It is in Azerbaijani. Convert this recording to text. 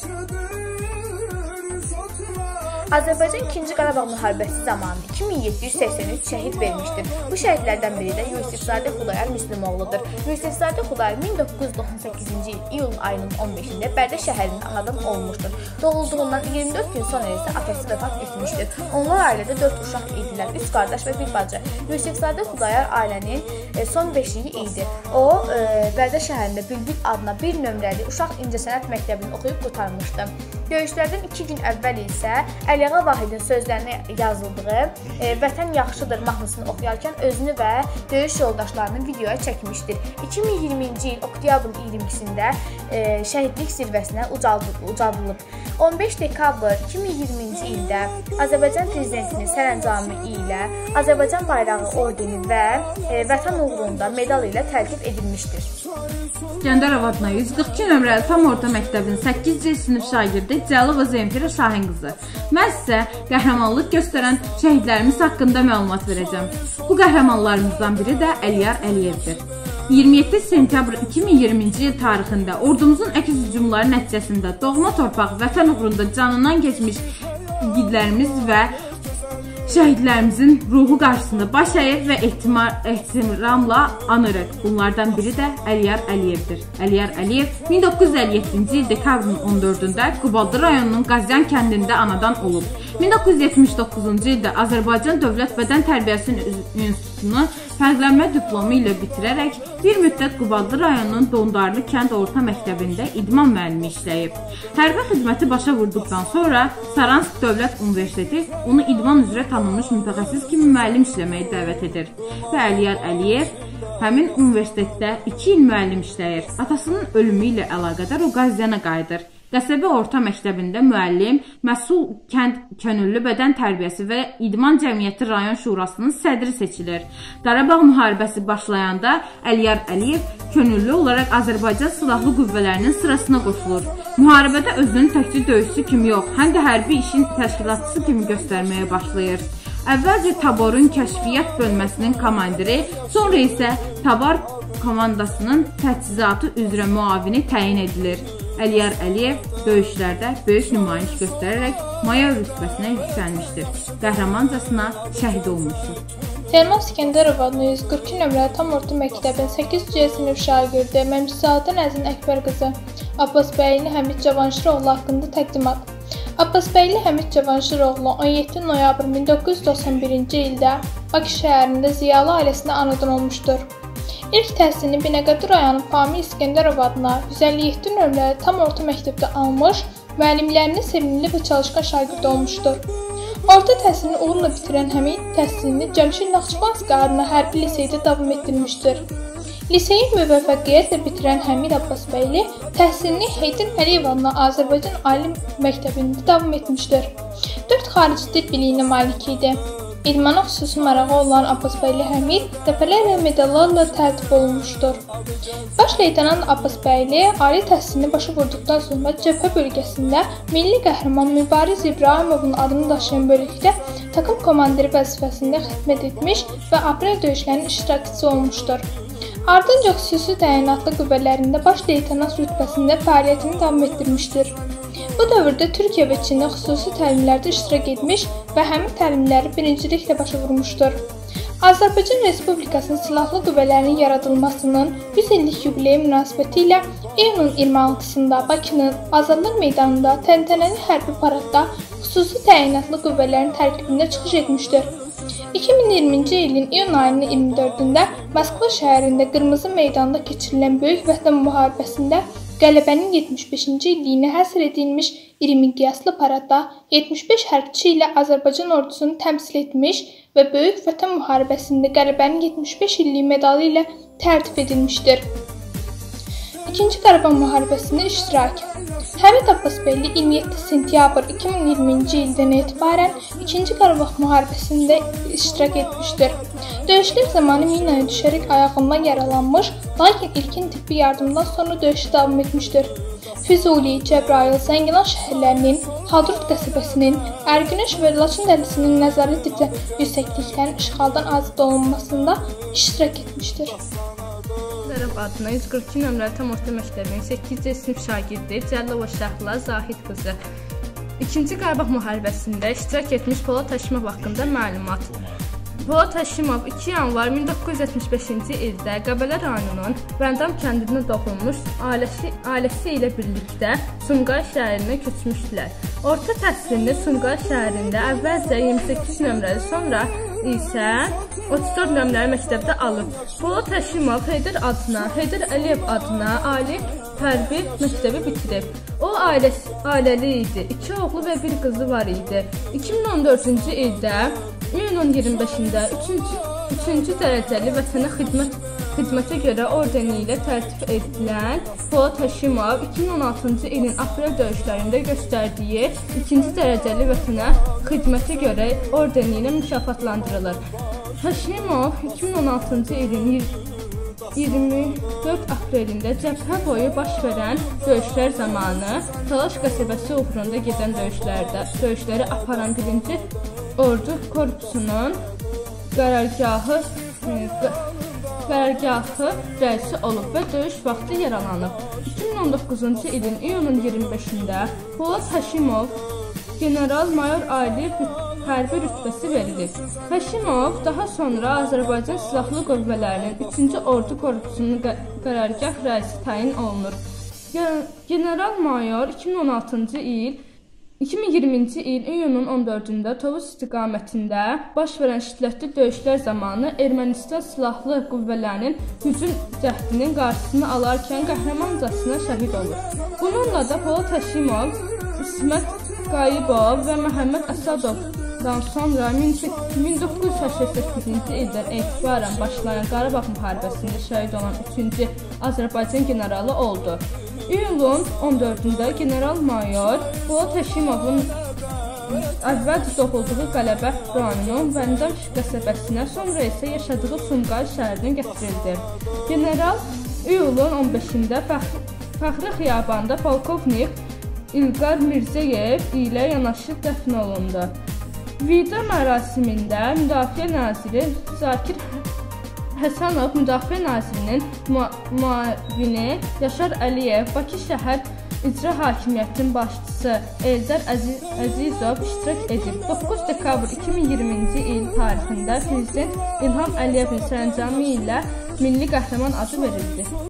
today. Azərbaycan 2-ci Qarabağ müharibəsi zamanı 2783 şəhid vermişdir. Bu şəhidlərdən biri də Yusifzadə Xudayar Müslümoğludur. Yusifzadə Xudayar 1998-ci il iyul ayının 15-də Bərdə şəhərində anadan olmuşdur. Doğulduğundan 24 gün sonra isə atası vəfat etmişdir. Onlar ailədə 4 uşaq idilər, 3 qardaş və bir bacı. Yusifzadə Xudayar ailənin e, son beşiyi idi. O, e, Bərdə şəhərində Bülbül adına bir nömrəli uşaq incəsənət məktəbini oxuyub qurtarmışdı. Döyüşlərdən 2 gün əvvəl isə Əliağa Vahidin sözlərinə yazıldığı e, Vətən yaxşıdır mahnısını oxuyarkən özünü və döyüş yoldaşlarını videoya çəkmişdir. 2020-ci il oktyabrın 22-sində e, şəhidlik zirvəsinə ucaldılıb. 15 dekabr 2020-ci ildə Azərbaycan prezidentinin sərəncamı ilə Azərbaycan bayrağı ordeni və e, Vətən uğrunda medal ilə təltif edilmişdir. Gəndərov adına 142 nömrəli tam orta məktəbin 8-ci sinif şagirdi Cəlilova Zemfira Şahin qızı. Mən sizə qəhrəmanlıq göstərən şəhidlərimiz haqqında məlumat verəcəm. Bu qəhrəmanlarımızdan biri də Əliyar Əliyevdir. 27 sentyabr 2020-ci il tarixində ordumuzun əkiz hücumları nəticəsində doğma torpaq, vətən uğrunda canından keçmiş igidlərimiz və şəhidlərimizin ruhu qarşısında baş əyir və ehtiramla anırıq. Bunlardan biri də Əliyar Əliyevdir. Əliyar Əliyev 1957-ci il dekabrın 14-də Qubaldı rayonunun Qazyan kəndində anadan olub. 1979-cu ildə Azərbaycan Dövlət Bədən Tərbiyəsi İnstitutunu fərqlənmə diplomu ilə bitirərək bir müddət Qubaldı rayonunun Dondarlı kənd orta məktəbində idman müəllimi işləyib. Hərbi xidməti başa vurduqdan sonra Saransk Dövlət Universiteti onu idman üzrə tanınmış mütəxəssis kimi müəllim işləməyə dəvət edir və Əliyar Əliyev həmin universitetdə 2 il müəllim işləyir. Atasının ölümü ilə əlaqədar o Qazyana qayıdır. Qəsəbə Orta Məktəbində müəllim, məsul kənd könüllü bədən tərbiyəsi və idman cəmiyyəti rayon şurasının sədri seçilir. Qarabağ müharibəsi başlayanda Əliyar Əliyev könüllü olaraq Azərbaycan Silahlı Qüvvələrinin sırasına qoşulur. Müharibədə özünü təkcə döyüşçü kimi yox, həm də hərbi işin təşkilatçısı kimi göstərməyə başlayır. Əvvəlcə taborun kəşfiyyat bölməsinin komandiri, sonra isə tabor komandasının təchizatı üzrə müavini təyin edilir. Əliyar Əliyev döyüşlərdə böyük nümayiş göstərərək mayor rütbəsinə yüksəlmişdir. Qəhrəmancasına şəhid olmuşdur. Selman İskəndərov adlı 142 nömrəli tam orta məktəbin 8C sinif şagirdi Məmşizadə Nəzin Əkbər qızı Abbas bəyli Həmid Cavanşiroğlu haqqında təqdimat. Abbasbəyli Həmid Cavanşiroğlu 17 noyabr 1991-ci ildə Bakı şəhərində ziyalı ailəsində anadan olmuşdur. İlk təhsilini Binəqədi rayonu Pamir İskəndərov adına 157 nömrəli tam orta məktəbdə almış, müəllimlərinin sevimli və çalışqan şagirdi olmuşdur. Orta təhsilini uğurla bitirən Həmid təhsilini Cəmşid Naxçıvanski adına hərbi liseydə davam etdirmişdir. Liseyi müvəffəqiyyətlə bitirən Həmid Abbasbəyli təhsilini Heydər Əliyev adına Azərbaycan Ali Məktəbində davam etmişdir. 4 xarici dil biliyinə malik idi. İdmana xüsusi marağı olan Abbasbəyli Həmid dəfələrlə medallarla təltif olunmuşdur. Baş leytenant Abbasbəyli ali təhsilini başa vurduqdan sonra cəbhə bölgəsində milli qəhrəman Mübariz İbrahimovun adını daşıyan bölükdə takım komandiri vəzifəsində xidmət etmiş və aprel döyüşlərinin iştirakçısı olmuşdur. Ardınca xüsusi təyinatlı qüvvələrində baş leytenant rütbəsində fəaliyyətini davam etdirmişdir. Bu dövrdə Türkiyə və Çində xüsusi təlimlərdə iştirak etmiş və həmin təlimləri birinciliklə başa vurmuşdur. Azərbaycan Respublikasının silahlı qüvvələrinin yaradılmasının 100 illik yubileyi münasibətilə iyunun 26-sında Bakının Azadlıq meydanında təntənəli hərbi paradda xüsusi təyinatlı qüvvələrin tərkibində çıxış etmişdir. 2020-ci ilin iyun ayının 24-də Moskva şəhərində Qırmızı meydanda keçirilən Böyük Vətən müharibəsində Qələbənin 75-ci illiyinə həsr edilmiş iri miqyaslı paradda 75 hərbçi ilə Azərbaycan ordusunu təmsil etmiş və Böyük Vətən müharibəsində qələbənin 75 illik medalı ilə tərtib edilmişdir. 2-ci Qarabağ müharibəsində iştirak. Həmid Abbasbəyli 27 sentyabr 2020-ci ildən etibarən 2-ci Qarabağ müharibəsində iştirak etmişdir. Döyüşlər zamanı minaya düşərək ayağından yaralanmış, lakin ilkin tibbi yardımdan sonra döyüşə davam etmişdir. Füzuli, Cəbrayıl, Zəngilan şəhərlərinin, Hadrut qəsəbəsinin, Ərgünəş və Laçın dəhlizinin nəzarət edilən yüksəkliklərin işğaldan azad olunmasında iştirak etmişdir. Zərəf adına 142 nömrəli tam orta məktəbinin 8-ci sinif şagirdi Cəlilova Şəhla Zahid qızı. İkinci Qarabağ müharibəsində iştirak etmiş Polad Həşimov haqqında məlumat. Polad Həşimov 2 yanvar 1975-ci ildə Qəbələ rayonunun Bəndam kəndində doğulmuş, ailəsi, ailəsi ilə birlikdə Sumqayıt şəhərinə köçmüşdülər. Orta təhsilini Sumqayıt şəhərində əvvəlcə 28 nömrəli, sonra isə 34 nömrəli məktəbdə alıb. Polad Həşimov Heydər adına, Heydər Əliyev adına ali hərbi məktəbi bitirib. O ailəsi, ailəli idi. 2 oğlu və bir qızı var idi. 2014-cü ildə iyunun 25-də 3-cü 3-cü dərəcəli vətənə xidmət xidmətə görə ordeni ilə tərtib edilən Polad Həşimov 2016-cı ilin aprel döyüşlərində göstərdiyi 2-ci dərəcəli vətənə xidmətə görə ordeni ilə mükafatlandırılır. Həşimov 2016-cı ilin 24 aprelində cəbhə boyu baş verən döyüşlər zamanı Talaş qəsəbəsi uğrunda gedən döyüşlərdə döyüşləri aparan 1-ci ordu korpusunun qərargahı qərargahı rəisi olub və döyüş vaxtı yaralanıb. 2019-cu ilin iyunun 25-də Polad Həşimov general-mayor ali hərbi rütbəsi verilib. Həşimov daha sonra Azərbaycan Silahlı Qüvvələrinin 3-cü Ordu Korpusunun qərargah rəisi təyin olunur. General-mayor 2016-cı il 2020-ci il iyunun 14-də Tovuz istiqamətində baş verən şiddətli döyüşlər zamanı Ermənistan silahlı qüvvələrinin hücum cəhdinin qarşısını alarkən qəhrəmancasına şəhid olur. Bununla da Polad Həşimov, İsmət Qayıbov və Məhəmməd Əsədovdan sonra 1988-ci ildən etibarən başlayan Qarabağ müharibəsində şəhid olan 3-cü Azərbaycan generalı oldu. İyulun 14-də general-mayor Polad Həşimovun əvvəlcə doğulduğu Qələbə rayonunun Vəndam qəsəbəsinə, sonra isə yaşadığı Sumqayıt şəhərinə gətirildi. General iyulun 15-də Fəxri, Fəxri xiyabanda polkovnik İlqar Mirzəyev ilə yanaşı dəfn olundu. Vida mərasimində Müdafiə naziri Zakir Həsənov Müdafiə Nazirinin müavini Yaşar Əliyev, Bakı şəhər İcra Hakimiyyətinin başçısı Eldar Əziz Əzizov iştirak edib. 9 dekabr 2020-ci il tarixində prezident İlham Əliyevin sərəncamı ilə Milli Qəhrəman adı verildi.